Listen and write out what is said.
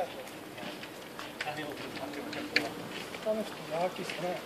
あの人のアーティストね。